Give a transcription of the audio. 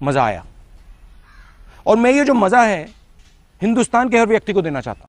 مزہ آیا اور میں یہ جو مزہ ہے हिंदुस्तान के हर व्यक्ति को देना चाहता हूँ।